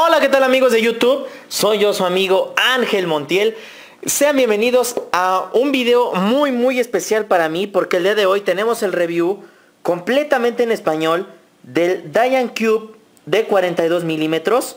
Hola, ¿qué tal amigos de YouTube? Soy yo su amigo Ángel Montiel. Sean bienvenidos a un video muy muy especial para mí porque el día de hoy tenemos el review completamente en español del Diane Cube de 42 milímetros.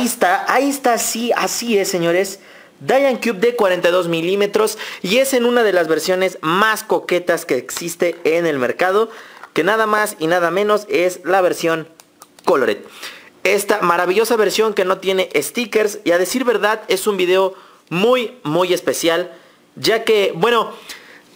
Ahí está, ahí está, sí, así es señores. Diane Cube de 42 milímetros y es en una de las versiones más coquetas que existe en el mercado, que nada más y nada menos es la versión Colored. Esta maravillosa versión que no tiene stickers y a decir verdad es un video muy muy especial, ya que, bueno,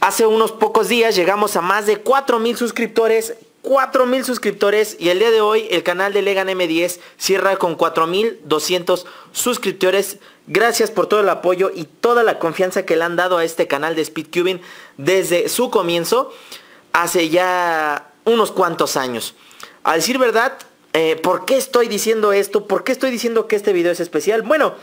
hace unos pocos días llegamos a más de 4000 suscriptores 4000 suscriptores y el día de hoy el canal de Legan M10 cierra con 4200 suscriptores. Gracias por todo el apoyo y toda la confianza que le han dado a este canal de Speedcubing desde su comienzo hace ya unos cuantos años. A decir verdad, eh, ¿por qué estoy diciendo esto? ¿Por qué estoy diciendo que este video es especial? Bueno,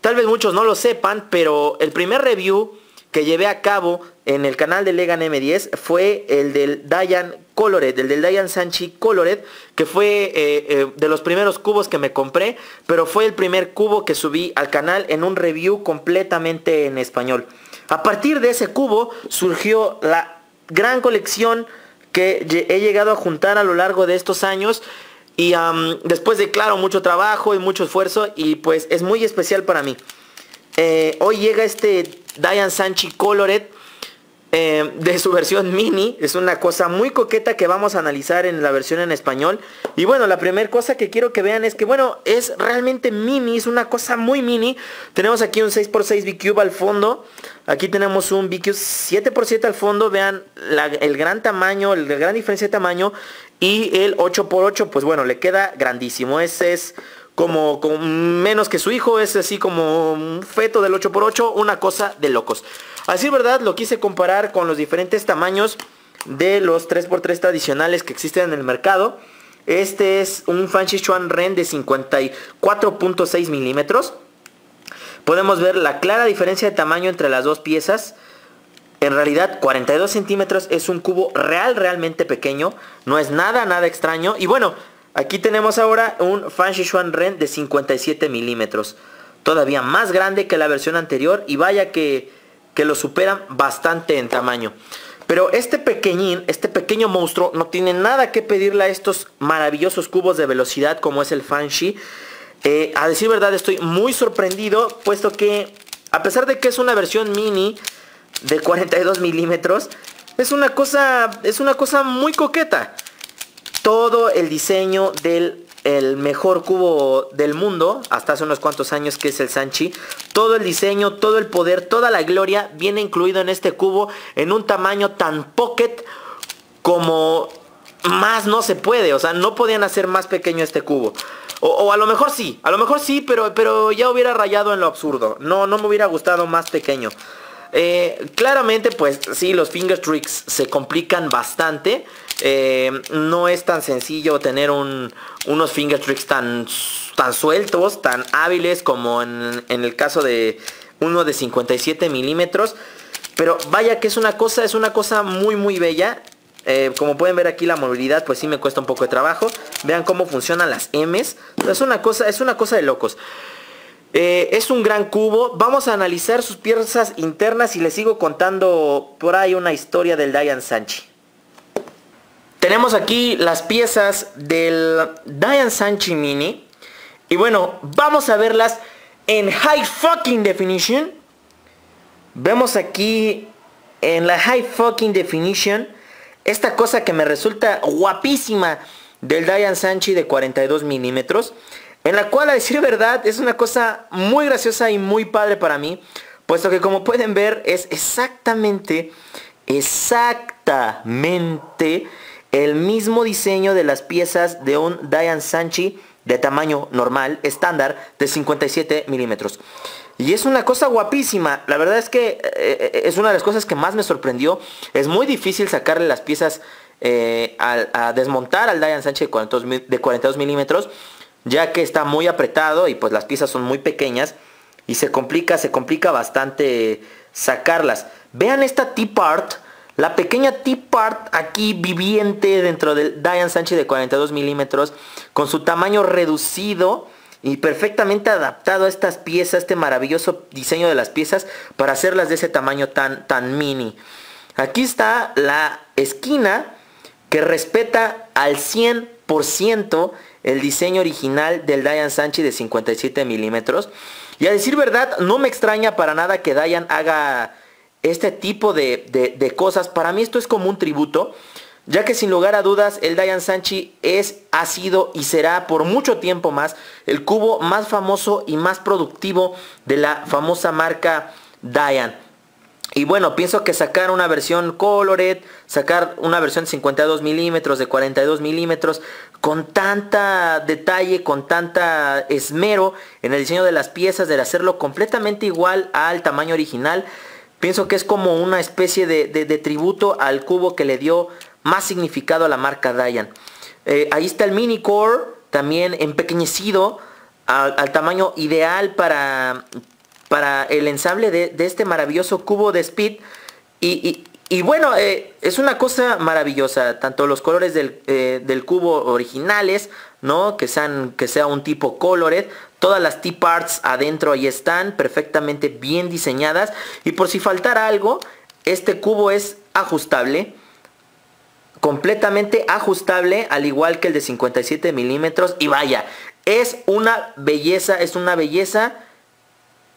tal vez muchos no lo sepan, pero el primer review que llevé a cabo en el canal de Legan M10 fue el del Dayan Colored, el del Dayan Sanchi Colored, que fue eh, eh, de los primeros cubos que me compré, pero fue el primer cubo que subí al canal en un review completamente en español. A partir de ese cubo surgió la gran colección que he llegado a juntar a lo largo de estos años y después de claro mucho trabajo y mucho esfuerzo y pues es muy especial para mí. Eh, hoy llega este Diane Sanchi Colored eh, de su versión mini. Es una cosa muy coqueta que vamos a analizar en la versión en español. Y bueno, la primera cosa que quiero que vean es que bueno, es realmente mini, es una cosa muy mini. Tenemos aquí un 6x6 B-Cube al fondo. Aquí tenemos un BQ 7x7 al fondo. Vean el gran tamaño, el gran diferencia de tamaño. Y el 8x8, pues bueno, le queda grandísimo. Ese es como, menos que su hijo, es así como un feto del 8x8, una cosa de locos. Así verdad, lo quise comparar con los diferentes tamaños de los 3x3 tradicionales que existen en el mercado. Este es un Fancy Chuan Ren de 54.6 milímetros. Podemos ver la clara diferencia de tamaño entre las dos piezas. En realidad 42 centímetros es un cubo real, realmente pequeño. No es nada, nada extraño. Y bueno, Aquí tenemos ahora un Fan Xuan Ren de 57 milímetros. Todavía más grande que la versión anterior y vaya que, que lo superan bastante en tamaño. Pero este pequeñín, este pequeño monstruo, no tiene nada que pedirle a estos maravillosos cubos de velocidad como es el Fanshi. Eh, a decir verdad estoy muy sorprendido, puesto que a pesar de que es una versión mini de 42 milímetros, es una cosa, es una cosa muy coqueta todo el diseño del el mejor cubo del mundo, hasta hace unos cuantos años que es el Sanchi. Todo el diseño, todo el poder, toda la gloria viene incluido en este cubo en un tamaño tan pocket como más no se puede. O sea, no podían hacer más pequeño este cubo. O, a lo mejor sí, a lo mejor sí, pero, pero ya hubiera rayado en lo absurdo. No, no me hubiera gustado más pequeño. Eh, claramente, pues sí, los finger tricks se complican bastante. Eh, no es tan sencillo tener unos finger tricks tan, sueltos, tan hábiles como en, el caso de uno de 57 milímetros. Pero vaya que es una cosa, es una cosa muy muy bella. Eh, como pueden ver aquí la movilidad pues sí me cuesta un poco de trabajo. Vean cómo funcionan las M's. Es una cosa, es una cosa de locos. Eh, es un gran cubo. Vamos a analizar sus piezas internas y les sigo contando por ahí una historia del Diane Sanchi. Tenemos aquí las piezas del Diane Sanchi Mini. Y bueno, vamos a verlas en High Fucking Definition. Vemos aquí en la High Fucking Definition esta cosa que me resulta guapísima del Diane Sanchi de 42 milímetros. En la cual a decir verdad es una cosa muy graciosa y muy padre para mí. Puesto que como pueden ver es exactamente, exactamente el mismo diseño de las piezas de un Diane Sanchi de tamaño normal, estándar, de 57 milímetros. Y es una cosa guapísima. La verdad es que eh, eh, es una de las cosas que más me sorprendió. Es muy difícil sacarle las piezas eh, a, desmontar al Diane Sanchi de 42, milímetros. ya que está muy apretado y pues las piezas son muy pequeñas y se complica, se complica bastante sacarlas. Vean esta T-Part, la pequeña T-Part aquí viviente dentro del Diane Sánchez de 42 milímetros, con su tamaño reducido y perfectamente adaptado a estas piezas, este maravilloso diseño de las piezas para hacerlas de ese tamaño tan, tan mini. Aquí está la esquina que respeta al 100% el diseño original del Diane Sanchi de 57 milímetros. Y a decir verdad, no me extraña para nada que Diane haga este tipo de, cosas. Para mí esto es como un tributo, ya que sin lugar a dudas el Diane Sanchi es, ha sido y será por mucho tiempo más el cubo más famoso y más productivo de la famosa marca Diane. Y bueno, pienso que sacar una versión Colored, sacar una versión de 52 milímetros, de 42 milímetros, con tanta detalle, con tanta esmero en el diseño de las piezas, de hacerlo completamente igual al tamaño original, pienso que es como una especie de, tributo al cubo que le dio más significado a la marca Diane. Eh, ahí está el Mini Core, también empequeñecido, al tamaño ideal para, para el ensamble de, este maravilloso cubo de Speed. Y, bueno, eh, es una cosa maravillosa, tanto los colores eh, del, cubo originales, ¿no? Que, sean, que sea un tipo colored, todas las T-parts adentro ahí están, perfectamente bien diseñadas. Y por si faltara algo, este cubo es ajustable, completamente ajustable, al igual que el de 57 milímetros. Y vaya, es una belleza, es una belleza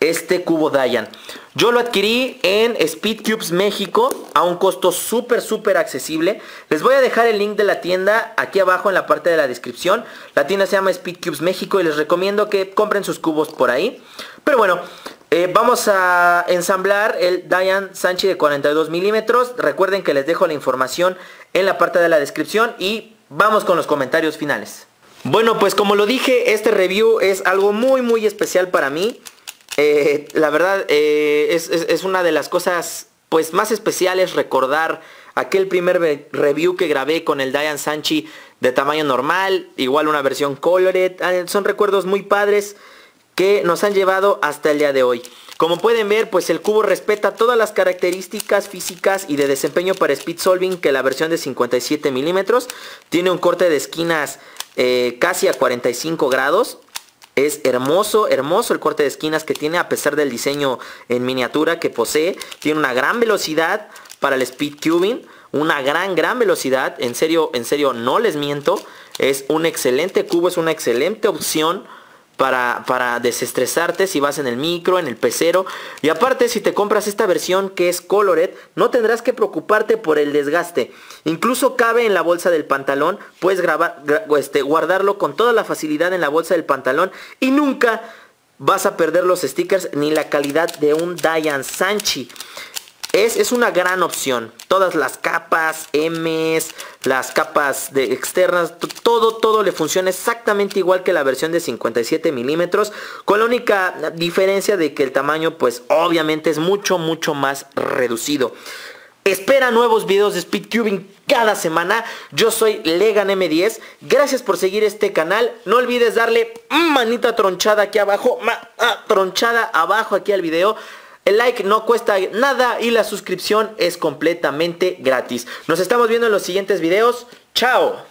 este cubo Dayan. Yo lo adquirí en Speed Cubes México a un costo súper súper accesible. Les voy a dejar el link de la tienda aquí abajo en la parte de la descripción. La tienda se llama Speed Cubes México y les recomiendo que compren sus cubos por ahí. Pero bueno, eh, vamos a ensamblar el Dayan Sanchi de 42 milímetros. Recuerden que les dejo la información en la parte de la descripción y vamos con los comentarios finales. Bueno, pues como lo dije, este review es algo muy muy especial para mí. Eh, la verdad eh, es, una de las cosas pues más especiales recordar aquel primer review que grabé con el Diane Sanchi de tamaño normal, igual una versión colored, ah, son recuerdos muy padres que nos han llevado hasta el día de hoy. Como pueden ver, pues el cubo respeta todas las características físicas y de desempeño para speed solving que la versión de 57 milímetros. Tiene un corte de esquinas eh, casi a 45 grados. Es hermoso, hermoso el corte de esquinas que tiene a pesar del diseño en miniatura que posee. Tiene una gran velocidad para el speed cubing. Una gran, gran velocidad. En serio, en serio, no les miento. Es un excelente cubo, es una excelente opción para, desestresarte si vas en el micro, en el pecero. Y aparte, si te compras esta versión que es Colored, no tendrás que preocuparte por el desgaste. Incluso cabe en la bolsa del pantalón. Puedes grabar, este, guardarlo con toda la facilidad en la bolsa del pantalón. Y nunca vas a perder los stickers ni la calidad de un Diane Sanchi. Es, una gran opción. Todas las capas, M's, las capas de externas, todo, todo le funciona exactamente igual que la versión de 57 milímetros. Con la única diferencia de que el tamaño pues obviamente es mucho, mucho más reducido. Espera nuevos videos de speedcubing cada semana. Yo soy Legan M10. Gracias por seguir este canal. No olvides darle manita tronchada aquí abajo. Ah, tronchada abajo aquí al video. El like no cuesta nada y la suscripción es completamente gratis. Nos estamos viendo en los siguientes videos. ¡Chao!